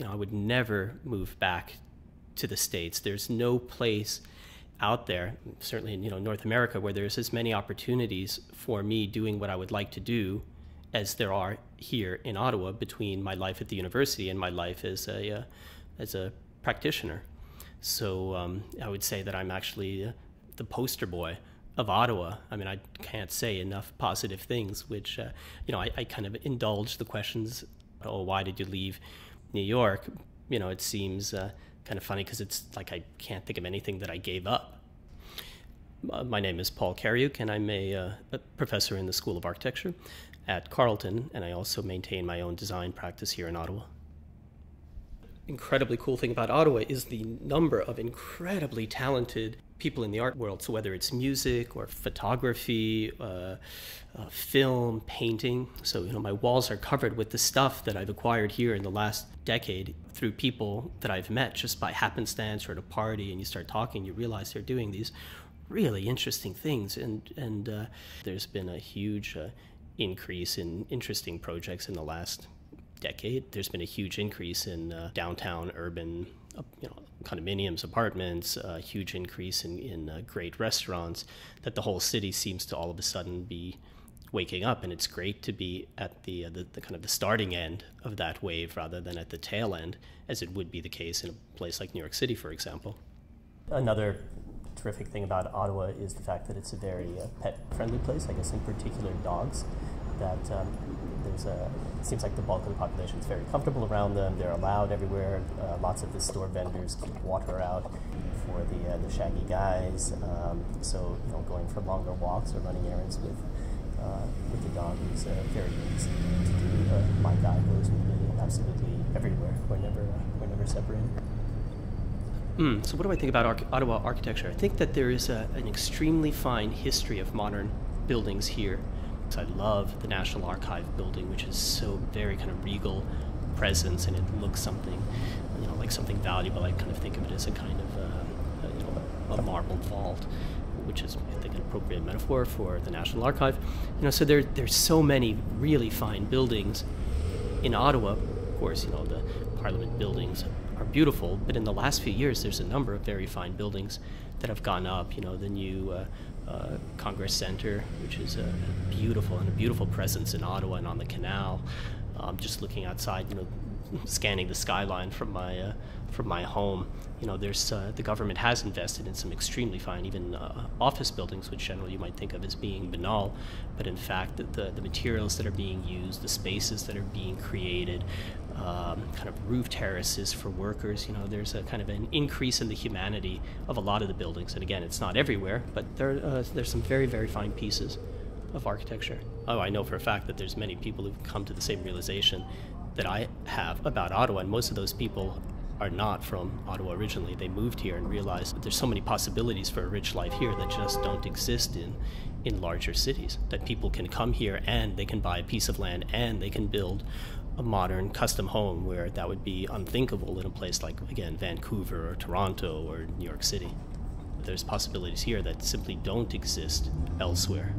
you know, I would never move back to the States. There's no place out there, certainly in you know North America, where there's as many opportunities for me doing what I would like to do as there are here in Ottawa between my life at the university and my life as a uh, as a practitioner. So um, I would say that I'm actually uh, the poster boy of Ottawa. I mean, I can't say enough positive things. Which uh, you know, I, I kind of indulge the questions. Oh, why did you leave New York? You know, it seems uh, kind of funny because it's like I can't think of anything that I gave up. My name is Paul Kariouk, and I'm a, uh, a, professor in the School of Architecture at Carleton, and I also maintain my own design practice here in Ottawa. Incredibly cool thing about Ottawa is the number of incredibly talented people in the art world. So whether it's music or photography, uh, uh, film, painting. So you know, my walls are covered with the stuff that I've acquired here in the last decade through people that I've met just by happenstance or at a party, and you start talking, you realize they're doing these really interesting things, and and uh, there's been a huge uh, increase in interesting projects in the last decade. There's been a huge increase in uh, downtown urban, uh, you know, condominiums, apartments, a huge increase in, in uh, great restaurants, that the whole city seems to all of a sudden be waking up. And it's great to be at the, uh, the, the, kind of the starting end of that wave rather than at the tail end, as it would be the case in a place like New York City, for example. Another terrific thing about Ottawa is the fact that it's a very uh, pet friendly place, I guess, in particular dogs. That um, there's a, it seems like the bulk of the population is very comfortable around them. They're allowed everywhere. Uh, lots of the store vendors keep water out for the, uh, the shaggy guys. Um, so, you know, going for longer walks or running errands with, uh, with the dog is uh, very easy to do. My guy goes me absolutely everywhere. We're never, uh, we're never separated. Mm, so, what do I think about Ar- Ottawa architecture? I think that there is a, an extremely fine history of modern buildings here. I love the National Archive building, which is so very kind of regal presence, and it looks something, you know, like something valuable. I kind of think of it as a kind of, uh, a, you know, a marble vault, which is, I think, an appropriate metaphor for the National Archive. You know, so there, there's so many really fine buildings in Ottawa. Of course, you know, the Parliament buildings are beautiful, but in the last few years, there's a number of very fine buildings that have gone up. You know, the new uh, uh, Congress Center, which is a, beautiful and a beautiful presence in Ottawa and on the canal. Um, just looking outside, you know, scanning the skyline from my uh, from my home. You know, there's uh, the government has invested in some extremely fine, even uh, office buildings, which generally you might think of as being banal, but in fact, the, the, the materials that are being used, the spaces that are being created, um, kind of roof terraces for workers. You know, there's a kind of an increase in the humanity of a lot of the buildings. And again, it's not everywhere, but there, uh, there's some very, very fine pieces of architecture. Oh, I know for a fact that there's many people who've come to the same realization that I have about Ottawa, and most of those people are not from Ottawa originally. They moved here and realized that there's so many possibilities for a rich life here that just don't exist in in larger cities. That people can come here and they can buy a piece of land and they can build a modern custom home where that would be unthinkable in a place like again Vancouver or Toronto or New York City. There's possibilities here that simply don't exist elsewhere.